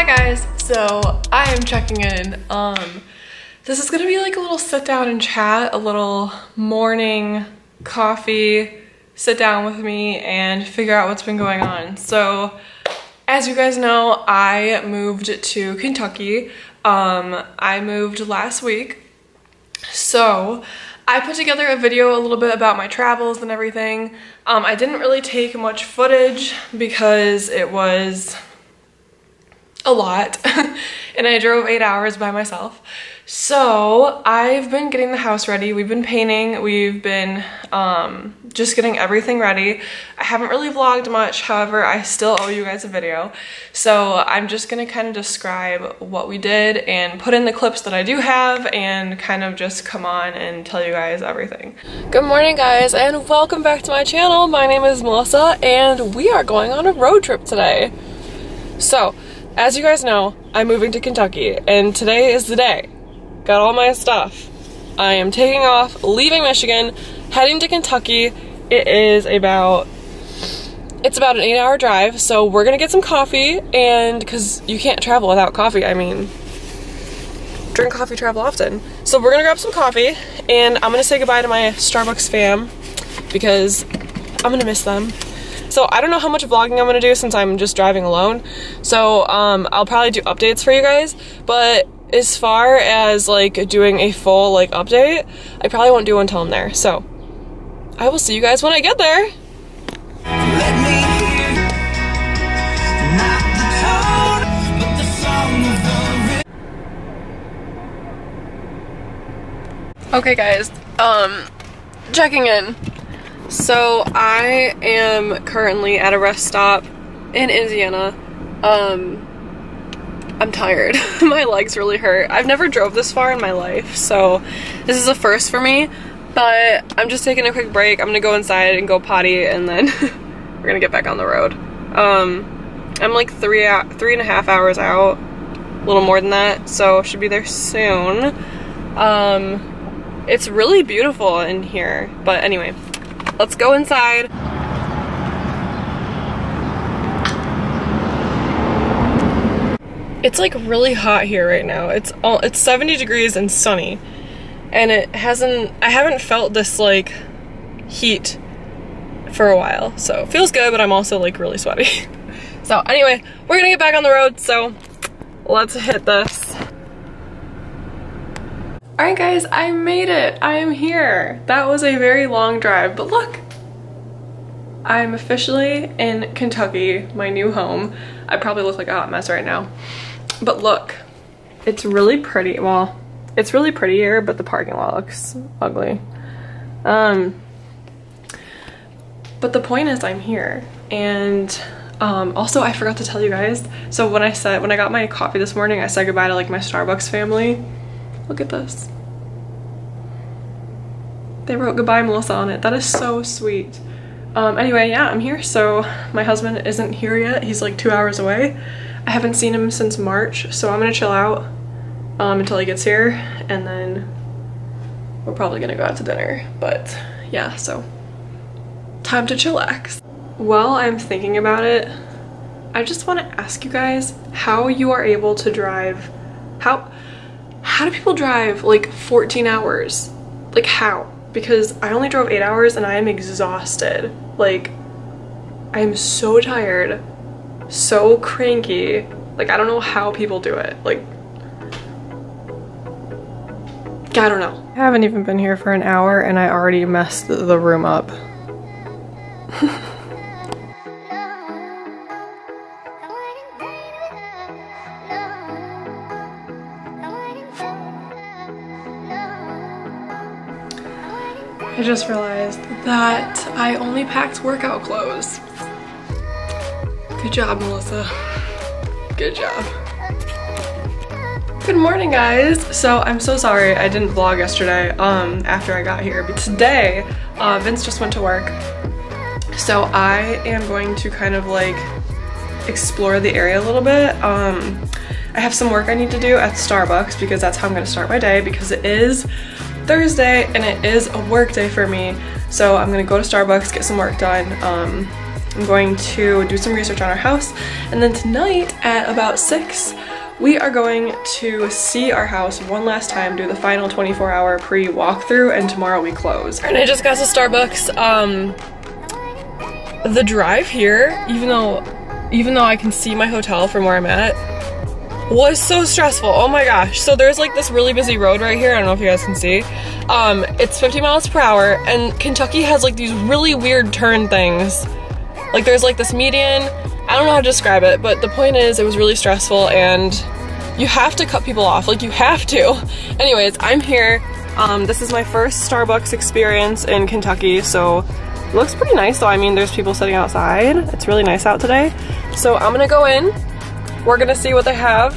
Hi guys, so I am checking in. Um, this is gonna be like a little sit down and chat, a little morning coffee, sit down with me and figure out what's been going on. So as you guys know, I moved to Kentucky. Um, I moved last week. So I put together a video a little bit about my travels and everything. Um, I didn't really take much footage because it was a lot and I drove eight hours by myself. So I've been getting the house ready. We've been painting. We've been um, just getting everything ready. I haven't really vlogged much. However, I still owe you guys a video. So I'm just going to kind of describe what we did and put in the clips that I do have and kind of just come on and tell you guys everything. Good morning guys and welcome back to my channel. My name is Melissa and we are going on a road trip today. So as you guys know, I'm moving to Kentucky and today is the day. Got all my stuff. I am taking off, leaving Michigan, heading to Kentucky. It is about it's about an eight hour drive, so we're gonna get some coffee and because you can't travel without coffee, I mean drink coffee, travel often. So we're gonna grab some coffee and I'm gonna say goodbye to my Starbucks fam because I'm gonna miss them. So I don't know how much vlogging I'm gonna do since I'm just driving alone. So um, I'll probably do updates for you guys, but as far as like doing a full like update, I probably won't do one until I'm there. So I will see you guys when I get there. Okay guys, um, checking in. So I am currently at a rest stop in Indiana. Um, I'm tired. my legs really hurt. I've never drove this far in my life, so this is a first for me. But I'm just taking a quick break. I'm gonna go inside and go potty, and then we're gonna get back on the road. Um, I'm like three three and a half hours out, a little more than that, so should be there soon. Um, it's really beautiful in here, but anyway, Let's go inside. It's like really hot here right now. It's all it's 70 degrees and sunny. And it hasn't I haven't felt this like heat for a while. So feels good, but I'm also like really sweaty. so anyway, we're gonna get back on the road, so let's hit this. Alright guys, I made it. I am here. That was a very long drive, but look. I'm officially in Kentucky, my new home. I probably look like a hot mess right now. But look, it's really pretty. Well, it's really pretty here, but the parking lot looks ugly. Um, but the point is I'm here. And um, also I forgot to tell you guys. So when I said, when I got my coffee this morning, I said goodbye to like my Starbucks family. Look at this. They wrote goodbye Melissa on it. That is so sweet. Um, anyway, yeah, I'm here. So my husband isn't here yet. He's like two hours away. I haven't seen him since March, so I'm gonna chill out um, until he gets here and then we're probably gonna go out to dinner. But yeah, so time to chillax. While I'm thinking about it, I just want to ask you guys how you are able to drive how how do people drive like 14 hours? Like how? Because I only drove eight hours and I am exhausted. Like, I am so tired, so cranky. Like, I don't know how people do it. Like, I don't know. I haven't even been here for an hour and I already messed the room up. Just realized that I only packed workout clothes. Good job, Melissa. Good job. Good morning, guys. So I'm so sorry I didn't vlog yesterday um, after I got here, but today uh, Vince just went to work. So I am going to kind of like explore the area a little bit. Um, I have some work I need to do at Starbucks because that's how I'm gonna start my day because it is Thursday and it is a work day for me. So I'm gonna go to Starbucks, get some work done. Um, I'm going to do some research on our house. And then tonight at about six, we are going to see our house one last time, do the final 24 hour pre-walkthrough, and tomorrow we close. And I just got to Starbucks. Um, the drive here, even though, even though I can see my hotel from where I'm at, was so stressful. Oh my gosh. So there's like this really busy road right here. I don't know if you guys can see. Um, it's 50 miles per hour and Kentucky has like these really weird turn things. Like there's like this median. I don't know how to describe it, but the point is it was really stressful and you have to cut people off. Like you have to. Anyways, I'm here. Um, this is my first Starbucks experience in Kentucky, so it looks pretty nice though. I mean, there's people sitting outside. It's really nice out today. So I'm gonna go in we're gonna see what they have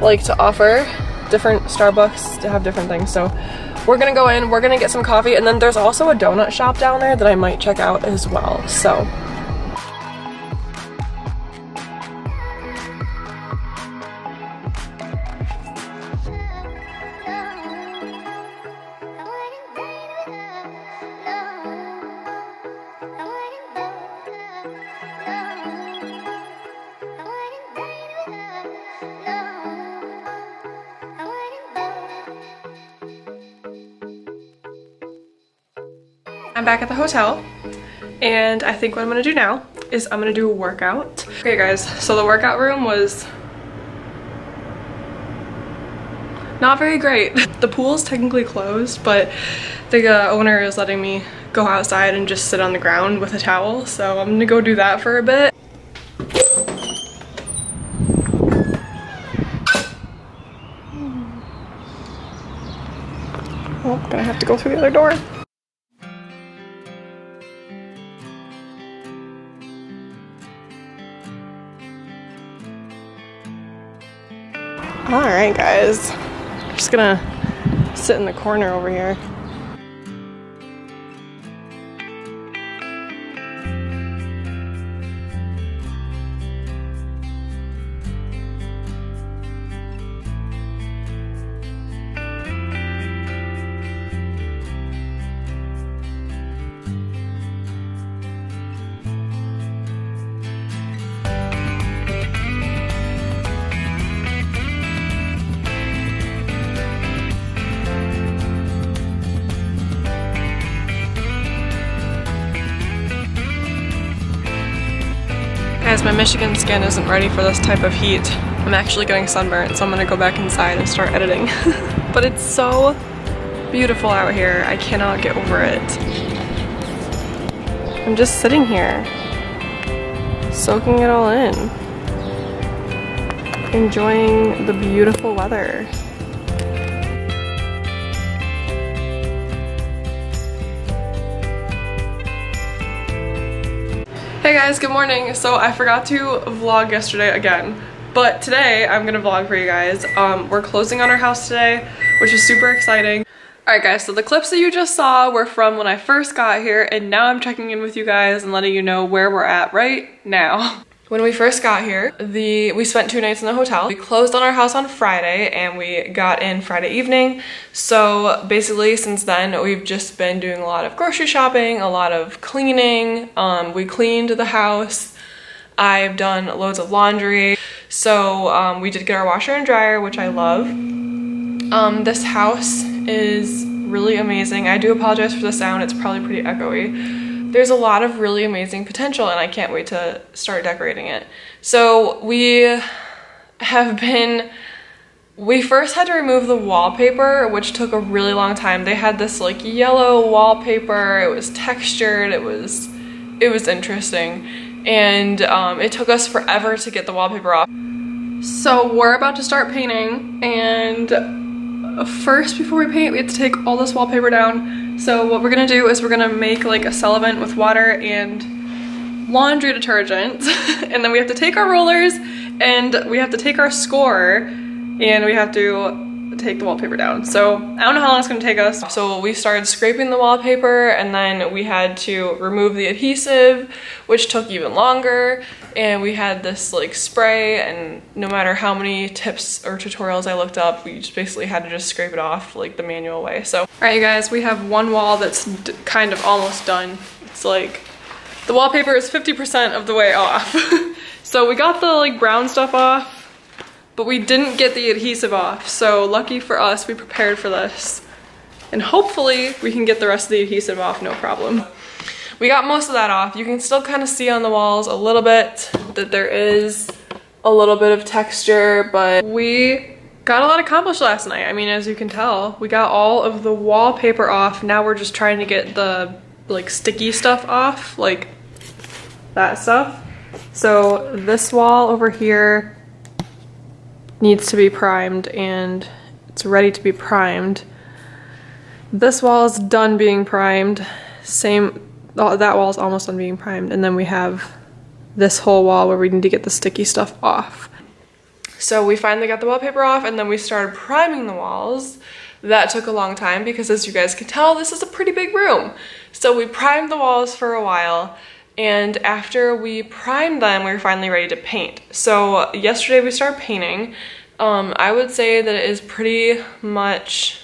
like to offer. Different Starbucks to have different things so we're gonna go in we're gonna get some coffee and then there's also a donut shop down there that I might check out as well so I'm back at the hotel and I think what I'm gonna do now is I'm gonna do a workout. Okay guys, so the workout room was not very great. The pool is technically closed, but the uh, owner is letting me go outside and just sit on the ground with a towel. So I'm gonna go do that for a bit. Oh, gonna have to go through the other door. All right, guys. I'm just gonna sit in the corner over here. Guys, my Michigan skin isn't ready for this type of heat. I'm actually getting sunburnt, so I'm gonna go back inside and start editing. but it's so beautiful out here. I cannot get over it. I'm just sitting here, soaking it all in. Enjoying the beautiful weather. Hey guys, good morning. So I forgot to vlog yesterday again, but today I'm gonna vlog for you guys. Um, we're closing on our house today, which is super exciting. Alright guys, so the clips that you just saw were from when I first got here, and now I'm checking in with you guys and letting you know where we're at right now. When we first got here, the we spent two nights in the hotel. We closed on our house on Friday and we got in Friday evening. So basically since then we've just been doing a lot of grocery shopping, a lot of cleaning. Um, we cleaned the house. I've done loads of laundry. So um, we did get our washer and dryer, which I love. Um, this house is really amazing. I do apologize for the sound. It's probably pretty echoey there's a lot of really amazing potential and I can't wait to start decorating it. So we have been, we first had to remove the wallpaper, which took a really long time. They had this like yellow wallpaper, it was textured, it was, it was interesting. And um, it took us forever to get the wallpaper off. So we're about to start painting and first before we paint we have to take all this wallpaper down so what we're gonna do is we're gonna make like a solvent with water and laundry detergent and then we have to take our rollers and we have to take our score and we have to take the wallpaper down. So I don't know how long it's gonna take us. So we started scraping the wallpaper and then we had to remove the adhesive, which took even longer. And we had this like spray and no matter how many tips or tutorials I looked up, we just basically had to just scrape it off like the manual way. So, all right, you guys, we have one wall that's kind of almost done. It's like, the wallpaper is 50% of the way off. so we got the like brown stuff off but we didn't get the adhesive off. So lucky for us, we prepared for this. And hopefully we can get the rest of the adhesive off, no problem. We got most of that off. You can still kind of see on the walls a little bit that there is a little bit of texture, but we got a lot accomplished last night. I mean, as you can tell, we got all of the wallpaper off. Now we're just trying to get the like sticky stuff off, like that stuff. So this wall over here needs to be primed and it's ready to be primed. This wall is done being primed. Same, that wall is almost done being primed. And then we have this whole wall where we need to get the sticky stuff off. So we finally got the wallpaper off and then we started priming the walls. That took a long time because as you guys can tell, this is a pretty big room. So we primed the walls for a while and after we primed them, we were finally ready to paint. So yesterday we started painting. Um, I would say that it is pretty much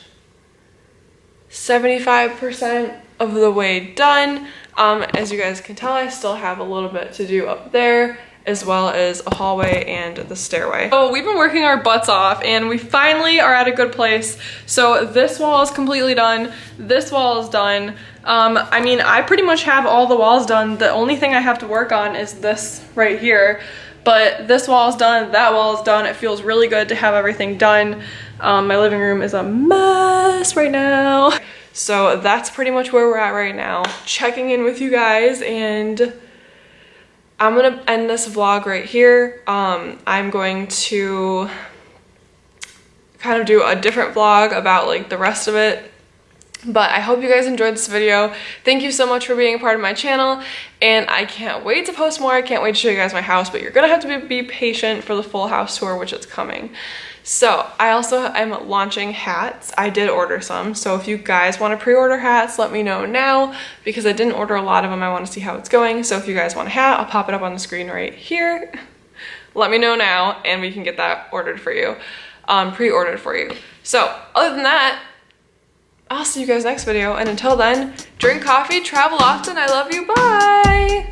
75% of the way done. Um, as you guys can tell, I still have a little bit to do up there as well as a hallway and the stairway. Oh, we've been working our butts off and we finally are at a good place. So this wall is completely done. This wall is done. Um, I mean, I pretty much have all the walls done. The only thing I have to work on is this right here. But this wall is done, that wall is done. It feels really good to have everything done. Um, my living room is a mess right now. So that's pretty much where we're at right now. Checking in with you guys and I'm gonna end this vlog right here. Um, I'm going to kind of do a different vlog about like the rest of it but I hope you guys enjoyed this video. Thank you so much for being a part of my channel and I can't wait to post more. I can't wait to show you guys my house, but you're gonna have to be, be patient for the full house tour, which is coming. So I also am launching hats. I did order some. So if you guys want to pre-order hats, let me know now because I didn't order a lot of them. I want to see how it's going. So if you guys want a hat, I'll pop it up on the screen right here. Let me know now and we can get that ordered for you, um, pre-ordered for you. So other than that, I'll see you guys next video. And until then, drink coffee, travel often. I love you. Bye.